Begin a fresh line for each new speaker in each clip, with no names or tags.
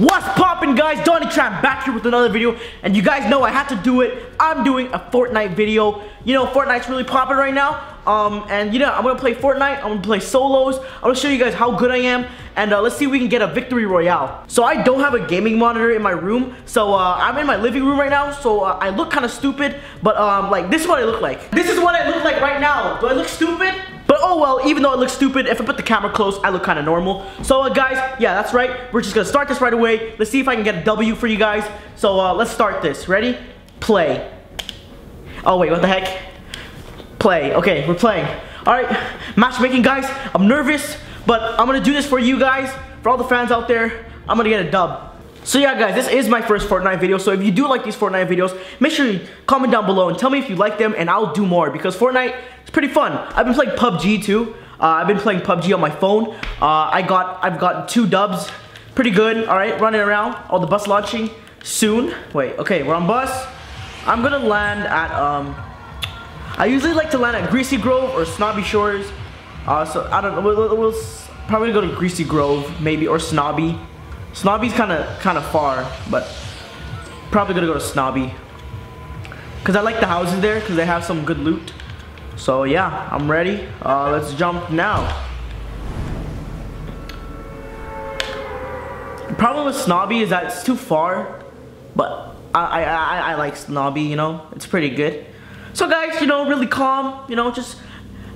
What's poppin' guys? Donny Tran back here with another video and you guys know I had to do it. I'm doing a Fortnite video. You know Fortnite's really poppin' right now. Um, and you know I'm gonna play Fortnite, I'm gonna play solos. I'm gonna show you guys how good I am and uh, let's see if we can get a victory royale. So I don't have a gaming monitor in my room. So uh, I'm in my living room right now so uh, I look kind of stupid but um, like this is what I look like. This is what I look like right now. Do I look stupid? Oh well, even though it looks stupid, if I put the camera close, I look kind of normal. So uh, guys, yeah, that's right. We're just gonna start this right away. Let's see if I can get a W for you guys. So uh, let's start this. Ready? Play. Oh wait, what the heck? Play. Okay, we're playing. All right, matchmaking guys. I'm nervous, but I'm gonna do this for you guys. For all the fans out there, I'm gonna get a dub. So yeah guys, this is my first Fortnite video, so if you do like these Fortnite videos, make sure you comment down below and tell me if you like them and I'll do more because Fortnite is pretty fun. I've been playing PUBG too. Uh, I've been playing PUBG on my phone. Uh, I got, I've got two dubs. Pretty good, alright, running around. All the bus launching soon. Wait, okay, we're on bus. I'm gonna land at, um, I usually like to land at Greasy Grove or Snobby Shores. Uh, so I don't know, we'll, we'll probably go to Greasy Grove maybe or Snobby. Snobby's kind of kind of far, but probably gonna go to Snobby. Cause I like the houses there, cause they have some good loot. So yeah, I'm ready. Uh, let's jump now. The problem with Snobby is that it's too far, but I, I, I, I like Snobby, you know? It's pretty good. So guys, you know, really calm, you know, just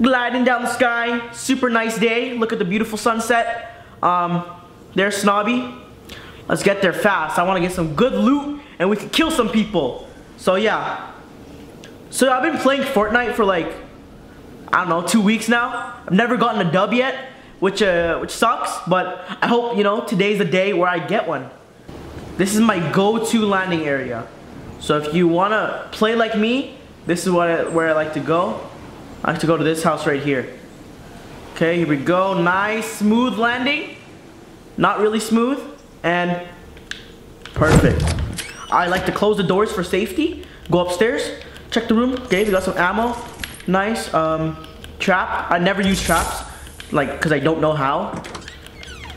gliding down the sky. Super nice day. Look at the beautiful sunset. Um, there's Snobby. Let's get there fast. I want to get some good loot and we can kill some people. So yeah. So I've been playing Fortnite for like, I don't know, two weeks now. I've never gotten a dub yet, which, uh, which sucks. But I hope, you know, today's the day where I get one. This is my go-to landing area. So if you want to play like me, this is what I, where I like to go. I like to go to this house right here. Okay, here we go. Nice, smooth landing not really smooth, and perfect. I like to close the doors for safety, go upstairs, check the room, okay, we got some ammo, nice, um, trap, I never use traps, like, because I don't know how.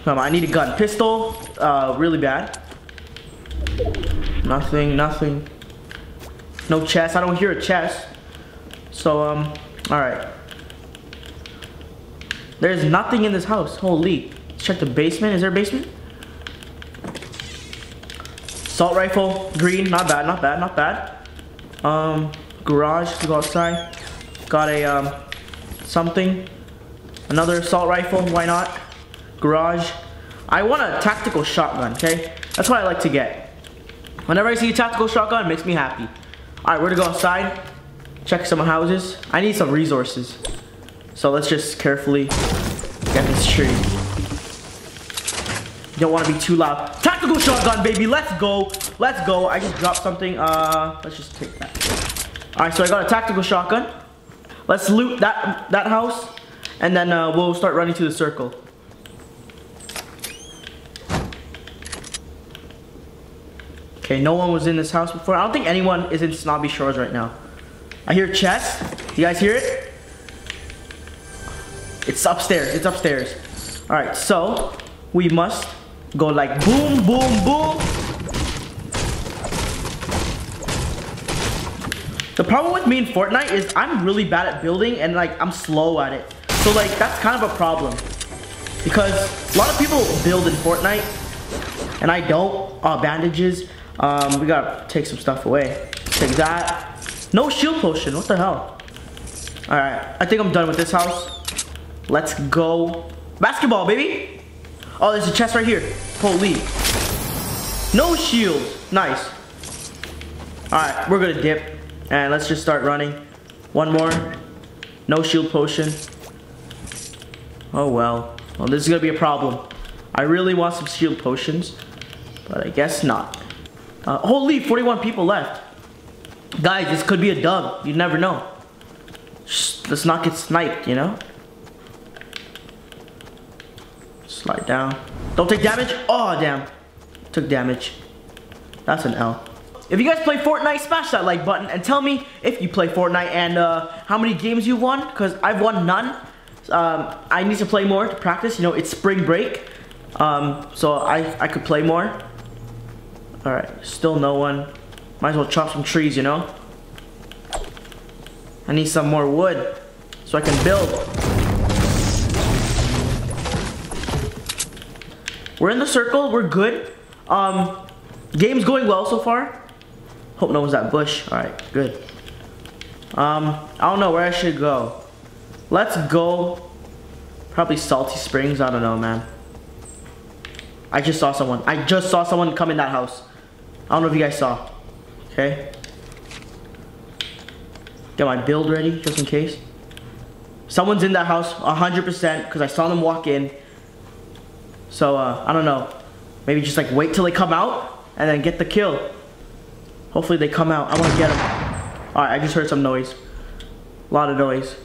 Um, I need a gun, pistol, uh, really bad. Nothing, nothing. No chest, I don't hear a chest. So, um, alright. There's nothing in this house, holy. Check the basement. Is there a basement? Assault rifle, green, not bad, not bad, not bad. Um, garage, go outside. Got a, um, something. Another assault rifle, why not? Garage. I want a tactical shotgun, okay? That's what I like to get. Whenever I see a tactical shotgun, it makes me happy. Alright, we're gonna go outside. Check some houses. I need some resources. So let's just carefully get this tree. Don't want to be too loud. Tactical shotgun, baby. Let's go. Let's go. I just dropped something. Uh, let's just take that. All right, so I got a tactical shotgun. Let's loot that that house, and then uh, we'll start running to the circle. Okay, no one was in this house before. I don't think anyone is in Snobby Shores right now. I hear chest. You guys hear it? It's upstairs. It's upstairs. All right, so we must Go like boom, boom, boom. The problem with me in Fortnite is I'm really bad at building and like I'm slow at it. So like that's kind of a problem. Because a lot of people build in Fortnite and I don't. Uh, bandages. Um, we gotta take some stuff away. Take that. No shield potion, what the hell? Alright, I think I'm done with this house. Let's go. Basketball, baby. Oh, there's a chest right here. Holy. No shield. Nice. Alright, we're gonna dip. And let's just start running. One more. No shield potion. Oh well. Well, this is gonna be a problem. I really want some shield potions. But I guess not. Uh, holy, 41 people left. Guys, this could be a dub. You never know. Just, let's not get sniped, you know? Slide down. Don't take damage. Oh, damn. Took damage. That's an L. If you guys play Fortnite, smash that like button and tell me if you play Fortnite and uh, how many games you won, because I've won none. Um, I need to play more to practice. You know, it's spring break, um, so I, I could play more. Alright, still no one. Might as well chop some trees, you know? I need some more wood so I can build. We're in the circle, we're good. Um, game's going well so far. Hope no one's at bush. Alright, good. Um, I don't know where I should go. Let's go. Probably Salty Springs, I don't know, man. I just saw someone. I just saw someone come in that house. I don't know if you guys saw. Okay. Get my build ready, just in case. Someone's in that house, 100%, because I saw them walk in. So, uh, I don't know. Maybe just like wait till they come out, and then get the kill. Hopefully they come out. I want to get them. Alright, I just heard some noise. A lot of noise.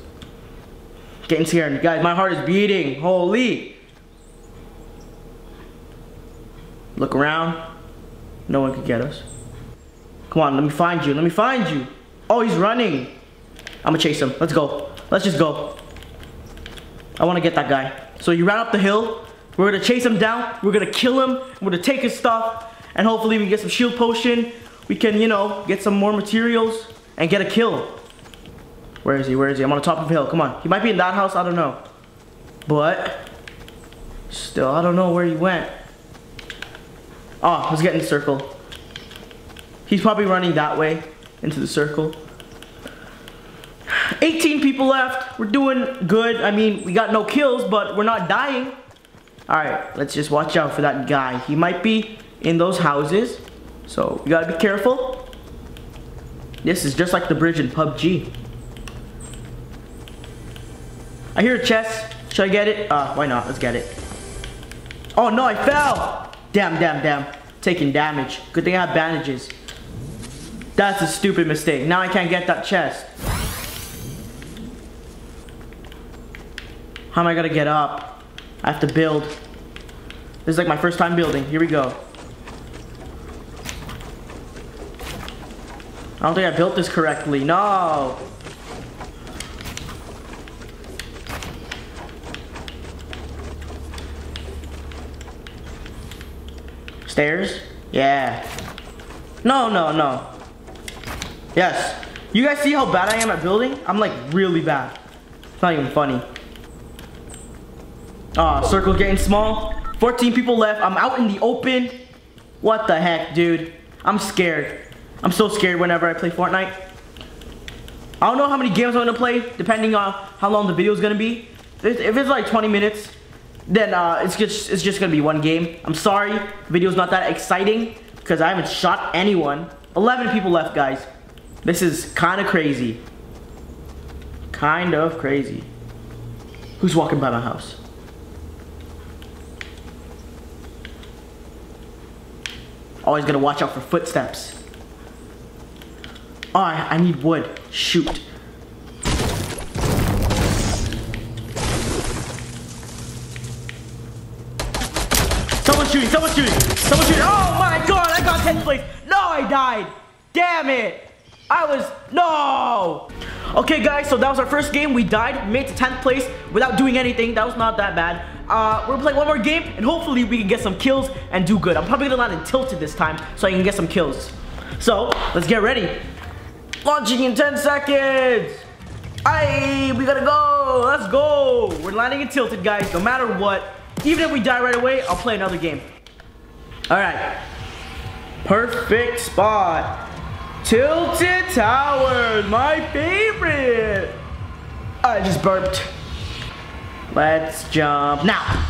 Getting scared. Guys, my heart is beating. Holy. Look around. No one can get us. Come on, let me find you. Let me find you. Oh, he's running. I'm gonna chase him. Let's go. Let's just go. I wanna get that guy. So you ran up the hill. We're gonna chase him down. We're gonna kill him. We're gonna take his stuff. And hopefully we get some shield potion. We can, you know, get some more materials and get a kill. Where is he? Where is he? I'm on the top of the hill. Come on. He might be in that house. I don't know. But still, I don't know where he went. Oh, let's get in the circle. He's probably running that way into the circle. 18 people left. We're doing good. I mean, we got no kills, but we're not dying. Alright, let's just watch out for that guy. He might be in those houses. So, you gotta be careful. This is just like the bridge in PUBG. I hear a chest. Should I get it? Uh, why not? Let's get it. Oh no, I fell! Damn, damn, damn. Taking damage. Good thing I have bandages. That's a stupid mistake. Now I can't get that chest. How am I gonna get up? I have to build. This is like my first time building. Here we go. I don't think I built this correctly. No! Stairs? Yeah. No, no, no. Yes. You guys see how bad I am at building? I'm like really bad. It's not even funny. Ah, circle's getting small. 14 people left. I'm out in the open. What the heck, dude? I'm scared. I'm so scared whenever I play Fortnite. I don't know how many games I'm gonna play, depending on how long the video is gonna be. If it's like 20 minutes, then uh, it's just it's just gonna be one game. I'm sorry, video's not that exciting because I haven't shot anyone. 11 people left, guys. This is kind of crazy. Kind of crazy. Who's walking by my house? Always gotta watch out for footsteps. I, I need wood. Shoot. Someone's shooting, someone's shooting, someone's shooting. Oh my god, I got 10th place. No, I died. Damn it. I was, no. Okay guys, so that was our first game. We died, made to 10th place without doing anything. That was not that bad. Uh, we're playing one more game and hopefully we can get some kills and do good. I'm probably gonna land in tilted this time so I can get some kills. So, let's get ready. Launching in 10 seconds. Aye, we gotta go. Let's go. We're landing in tilted, guys, no matter what. Even if we die right away, I'll play another game. All right. Perfect spot. Tilted Towers, my favorite. I just burped. Let's jump now.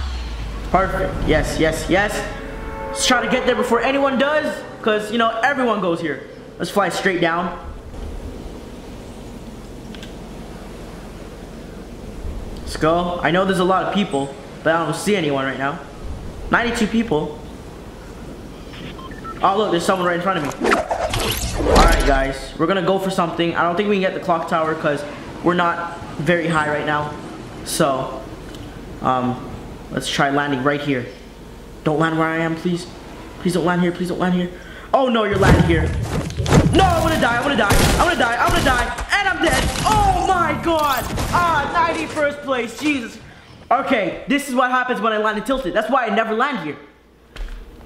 Perfect. Yes, yes, yes. Let's try to get there before anyone does, because, you know, everyone goes here. Let's fly straight down. Let's go. I know there's a lot of people, but I don't see anyone right now. 92 people. Oh, look, there's someone right in front of me. Alright, guys. We're gonna go for something. I don't think we can get the clock tower because we're not very high right now. So, um, let's try landing right here. Don't land where I am, please. Please don't land here. Please don't land here. Oh, no, you're landing here. No, I'm gonna die. I'm gonna die. I'm gonna die. I'm gonna die. And I'm dead. Oh, my God. Ah, 91st place. Jesus. Okay, this is what happens when I land in tilted. That's why I never land here.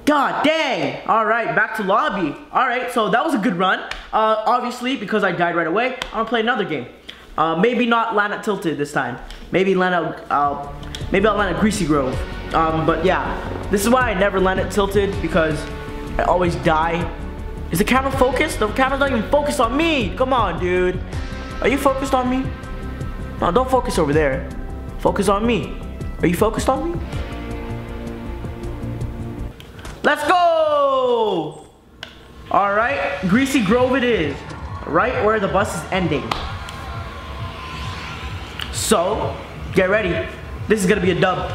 God dang. All right, back to lobby. All right, so that was a good run. Uh, obviously, because I died right away, I'm gonna play another game. Uh, maybe not land at Tilted this time. Maybe land at, uh, maybe I'll land at Greasy Grove. Um, but yeah, this is why I never land at Tilted because I always die. Is the camera focused? The camera's not even focused on me. Come on, dude. Are you focused on me? No, don't focus over there. Focus on me. Are you focused on me? Let's go! All right, Greasy Grove it is. Right where the bus is ending. So, get ready. This is gonna be a dub.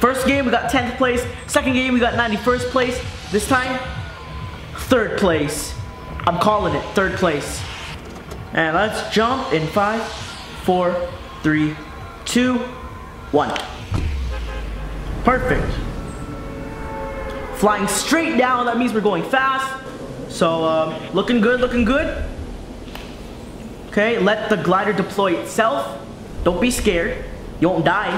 First game, we got 10th place. Second game, we got 91st place. This time, third place. I'm calling it third place. And let's jump in five, four, three, two, one. Perfect. Flying straight down, that means we're going fast. So, uh, looking good, looking good. Okay, let the glider deploy itself. Don't be scared. You won't die.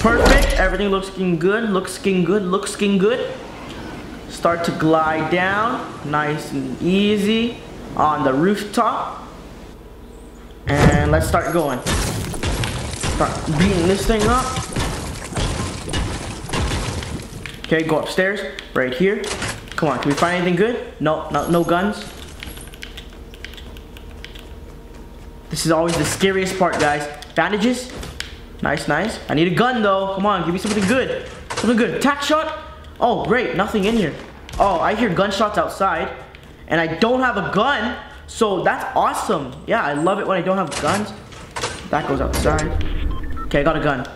Perfect, everything looks good, looks good, looks good. Start to glide down, nice and easy on the rooftop. And let's start going. Start beating this thing up. Okay, go upstairs, right here. Come on, can we find anything good? No, no, no guns. This is always the scariest part, guys. Bandages. Nice, nice. I need a gun, though. Come on, give me something good. Something good. Tack shot. Oh, great. Nothing in here. Oh, I hear gunshots outside. And I don't have a gun. So that's awesome. Yeah, I love it when I don't have guns. That goes outside. Okay, I got a gun.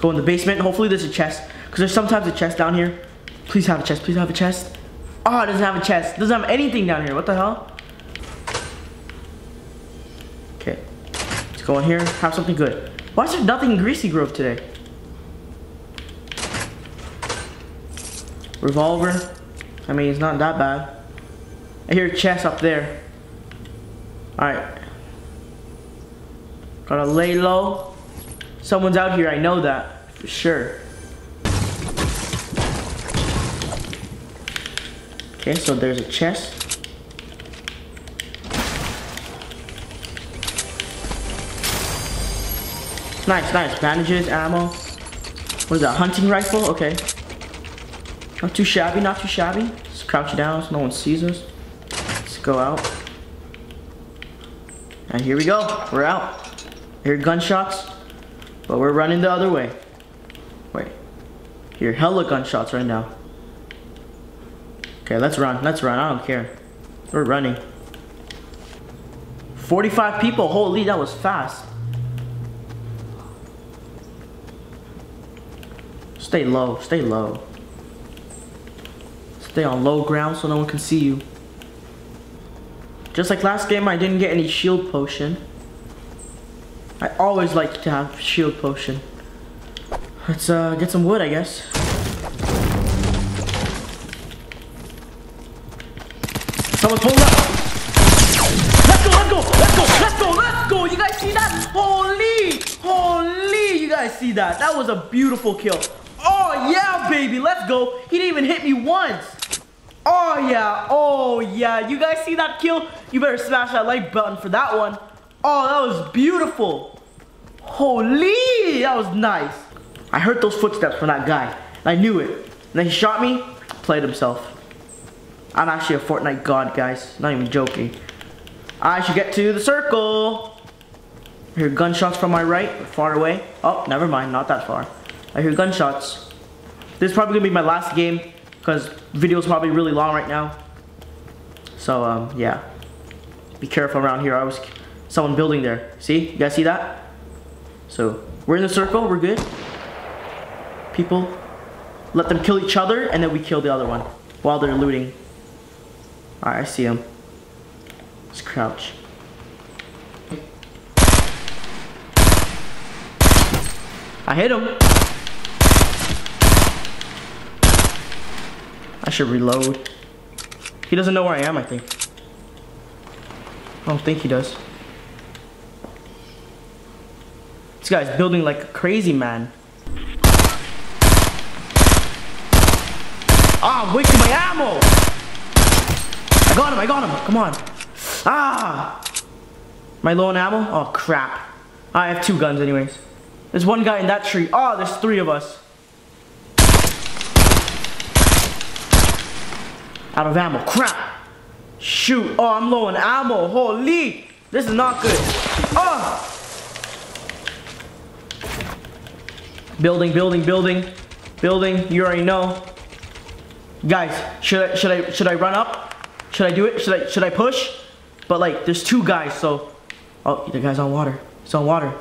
Go in the basement. Hopefully there's a chest. Because there's sometimes a chest down here. Please have a chest. Please have a chest. Oh, it doesn't have a chest. It doesn't have anything down here. What the hell? Okay. Let's go in here. Have something good. Why is there nothing in Greasy Grove today? Revolver. I mean, it's not that bad. I hear a chest up there. Alright. Gotta lay low. Someone's out here, I know that. For sure. Okay, so there's a chest. Nice, nice. Bandages, ammo. What is that, hunting rifle? Okay. Not too shabby, not too shabby. Just crouch down so no one sees us. Let's go out. And here we go. We're out. I hear gunshots, but we're running the other way. Wait. Hear hella gunshots right now. Okay, let's run. Let's run. I don't care. We're running. 45 people. Holy, that was fast. Stay low. Stay low. Stay on low ground so no one can see you. Just like last game, I didn't get any shield potion. I always like to have shield potion. Let's uh, get some wood, I guess. Someone's pulling up. Let's go, let's go, let's go, let's go, let's go. You guys see that? Holy, holy, you guys see that? That was a beautiful kill. Oh, yeah, baby, let's go. He didn't even hit me once. Oh, yeah. Oh, yeah. You guys see that kill? You better smash that like button for that one. Oh, that was beautiful. Holy, that was nice. I heard those footsteps from that guy. I knew it. And then he shot me, played himself. I'm actually a Fortnite god, guys. Not even joking. I should get to the circle. I hear gunshots from my right, far away. Oh, never mind, not that far. I hear gunshots. This is probably gonna be my last game because video's probably really long right now. So um, yeah, be careful around here. I was someone building there. See, you guys see that? So we're in the circle. We're good. People, let them kill each other, and then we kill the other one while they're looting. All right, I see him. Let's crouch. I hit him. I should reload. He doesn't know where I am, I think. I don't think he does. This guy's building like a crazy man. Ah, I'm wasting my ammo. I got him, I got him. Come on. Ah. My low on ammo? Oh, crap. I have two guns anyways. There's one guy in that tree. Oh, there's three of us. Out of ammo. Crap. Shoot. Oh, I'm low on ammo. Holy. This is not good. Oh. Building, building, building. Building. You already know. Guys, should I should I should I run up? Should I do it? Should I should I push? But like there's two guys, so Oh, the guy's on water. He's on water.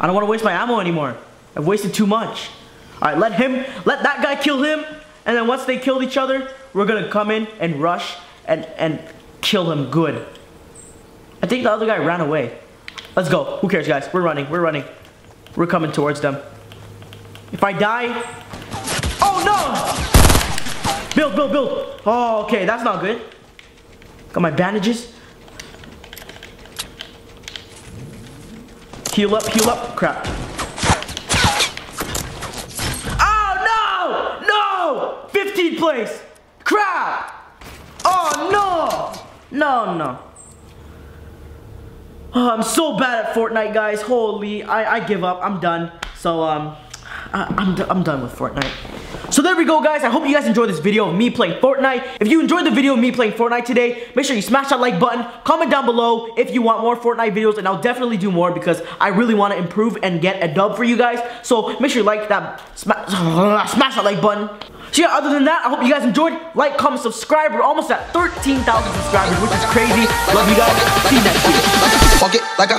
I don't want to waste my ammo anymore. I've wasted too much. Alright, let him let that guy kill him, and then once they killed each other, we're gonna come in and rush and and kill him good. I think the other guy ran away. Let's go. Who cares guys? We're running. We're running. We're coming towards them. If I die... Oh, no! Build, build, build. Oh, okay. That's not good. Got my bandages. Heal up, heal up. Crap. Oh, no! No! 15 place. Crap! Oh, no! No, no. Oh, I'm so bad at Fortnite, guys. Holy, I, I give up. I'm done. So, um, I, I'm, I'm done with Fortnite. So there we go guys, I hope you guys enjoyed this video of me playing Fortnite. If you enjoyed the video of me playing Fortnite today, make sure you smash that like button, comment down below if you want more Fortnite videos and I'll definitely do more because I really want to improve and get a dub for you guys. So make sure you like that, smash, smash that like button. So yeah, other than that, I hope you guys enjoyed. Like, comment, subscribe. We're almost at 13,000 subscribers, which is crazy. Love you guys. See you next video.
Walk it like a